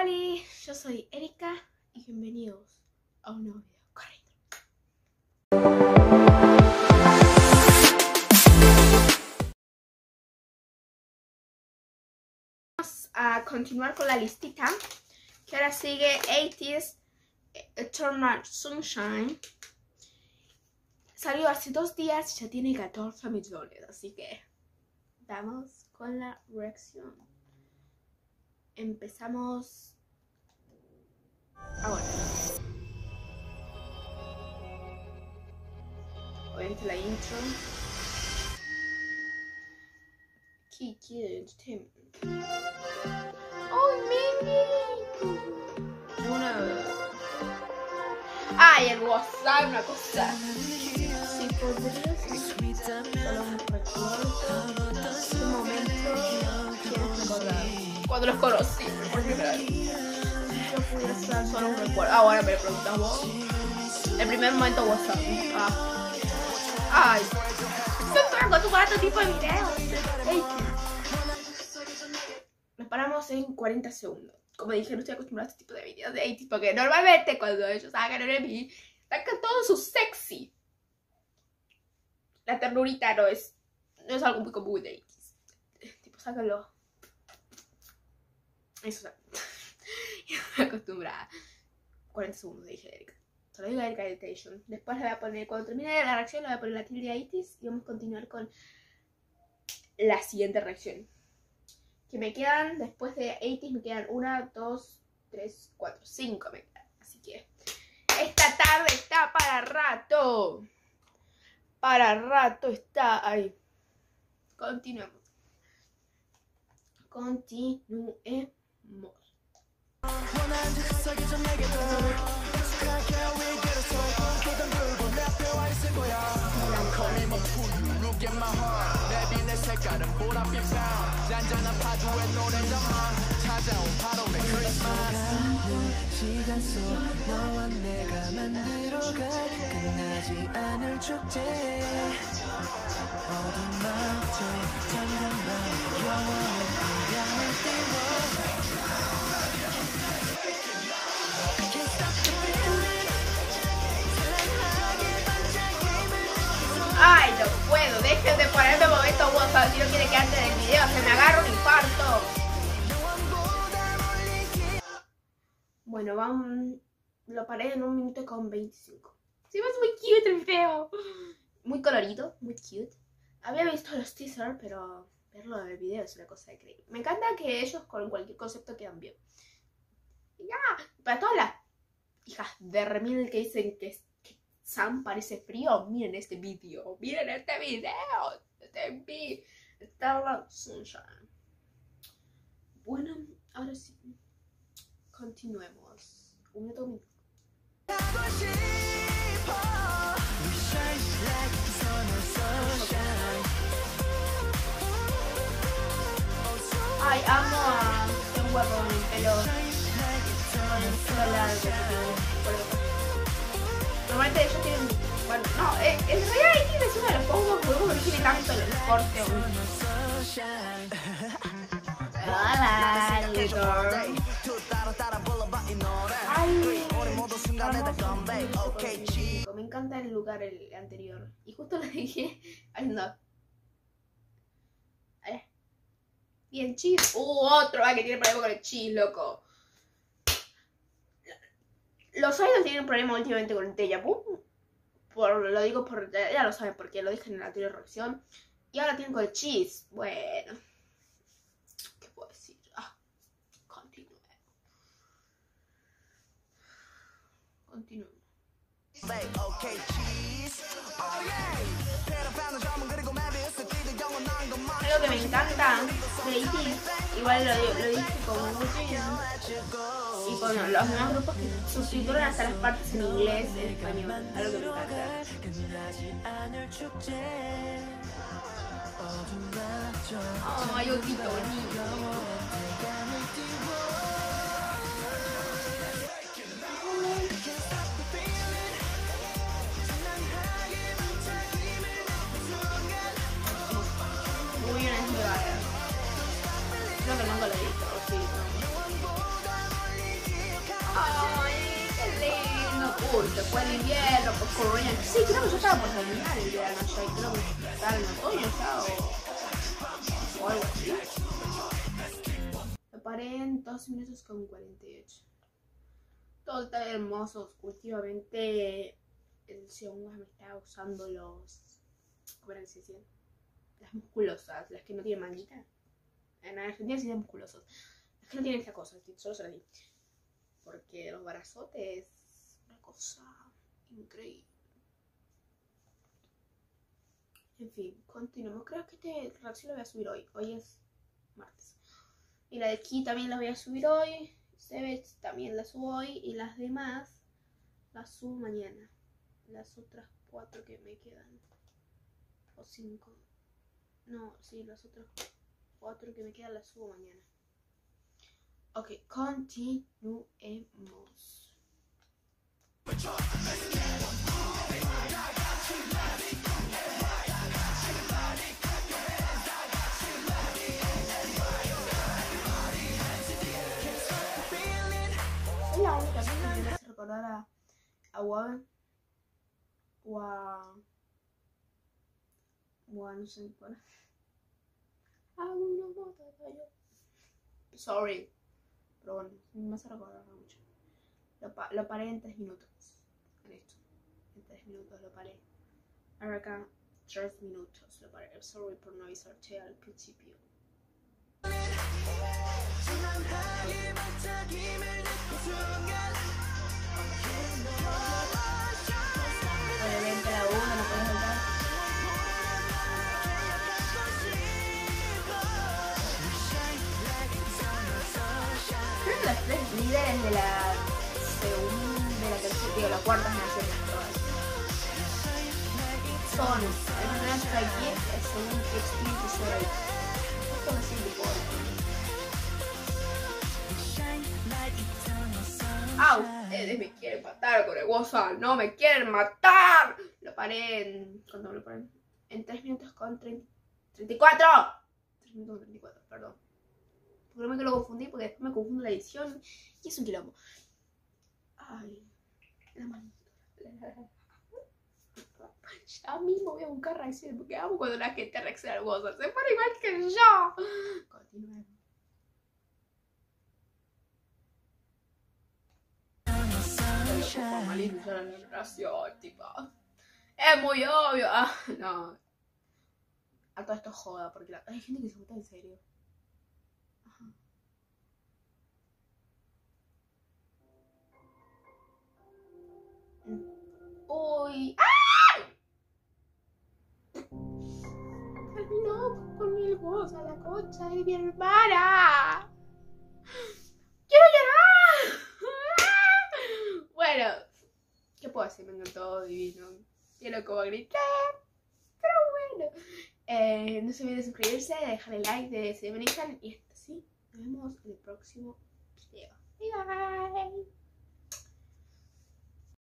Hola, yo soy Erika y bienvenidos a un nuevo video corriendo. Vamos a continuar con la listita que ahora sigue 80s Eternal Sunshine. Salió hace dos días y ya tiene 14 millones, así que vamos con la reacción. Empezamos ahora. Obviamente la intro. Kiki. ¡Oh! Una. ¡Ay, el WhatsApp! Una cosa. Si podrías. Solo un recuerdo. Cuando los conocí por primera ser solo un recuerdo. Ah, me preguntas vos. El primer momento WhatsApp. Ah. Ay. Estoy acostumbrado a este tipo de videos. Ey. Nos paramos en 40 segundos. Como dije, no estoy acostumbrado a este tipo de videos de 80 porque normalmente cuando ellos hagan un MV, sacan todo su sexy. La ternurita no es, no es algo muy común de 80 Tipo, sácalo. Eso, me acostumbrada. 40 segundos, dije Erika. Solo digo Erika Editation. Después le voy a poner, cuando termine la reacción, le voy a poner la tilde 80 y vamos a continuar con la siguiente reacción. Que me quedan, después de 80 me quedan 1, 2, 3, 4, 5 me quedan. Así que esta tarde está para rato. Para rato está ahí. Continuemos. Continuemos. 시간 속 너와 내가 만들어갈 끝나지 않을 축제 어둠 막죠 잠깐만 antes del video se me agarre un infarto. Bueno, vamos. Lo paré en un minuto con 25. Sí, es muy cute el video. Muy colorido, muy cute. Había visto los teasers, pero verlo en el video es una cosa increíble. Me encanta que ellos con cualquier concepto quedan bien. Y ya, para todas las hijas de remil que dicen que, que Sam parece frío, miren este video. Miren este video. Este video. Está sunshine. Bueno, ahora sí. Continuemos. Un domingo. Ay, amo a un guapo con el pelo. Bueno, no, eh, en realidad X es uno de los pocos juegos que no tiene tanto el corte Hola, Ay, me encanta el lugar el anterior. Y justo lo dije al no. Bien, cheese. Uh, otro ah, que tiene problema con el cheese, loco. Los idols tienen problema últimamente con el Tella. Por, lo digo por. Ya, lo saben porque lo dije en la anterior reacción. Y ahora tengo el cheese. Bueno. ¿Qué puedo decir? Ah, continúe. Continúe. Algo que me encanta de igual lo, lo dije como mucho y con los nuevos grupos que subtitulan hasta las partes en inglés, en español, algo que me encanta. Oh, Ay, oh, fue el invierno, pues corriendo. Sí, creo que yo estaba por terminar el invierno ya, y creo que estaba en otoño ya, o, o algo así. Lo paré en 2 minutos con 48. Todo está hermoso. Últimamente el Xiaomi me está usando los. ¿Cómo era que se decían? Las musculosas, las que no tienen manguita. En Argentina se dicen musculosas. Las que no tienen esta cosa, solo las di. Porque los brazotes es una cosa increíble. En fin, continuamos. Creo que este reacción lo voy a subir hoy. Hoy es martes. Y la de aquí también la voy a subir hoy. Sebech también la subo hoy. Y las demás las subo mañana. Las otras cuatro que me quedan. O cinco. No, sí, las otras cuatro que me quedan las subo mañana. Ok, continuemos. Es la única vez que me hace recordar a, a Waven o a. o a no sé cuál. Sorry. Pero bueno, me hace recordar mucho. Lo, pa- lo paré en 3 minutos. En. En 3 minutos lo paré. Ahora acá, 3 minutos lo paré. Sorry por no avisarte al principio. No puedes líderes de la segunda, de la tercera, digo, la cuarta generación de todas. Son el primer Strike Kid, el segundo Extreme y Soul. Esto me sigue por ¡Au! Ustedes me quieren matar con el WhatsApp, no me quieren matar. Lo paré en. ¿Cuánto lo paré? En 3 minutos con 30, 34. 3 minutos con 34, perdón. Porque no me quiero confundir porque después me confundo la edición y es un quilombo. Ay, la manito. Ya mismo voy a buscar reacciones porque amo cuando la gente reacciona al. Se pone igual que yo. Continuemos. Es muy obvio. Ah, no. A todo esto joda, porque la- hay gente que se gusta en serio. ¡Ay! Terminó con mi esposa, la concha de mi hermana. ¡Quiero llorar! Bueno, ¿qué puedo decir? Me encantó, divino. Quiero como gritar. Pero bueno. Eh, no se olviden de suscribirse, de dejarle like, de seguirme en Instagram. Y esto sí, nos vemos en el próximo video. Bye bye.